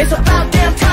It's about damn time.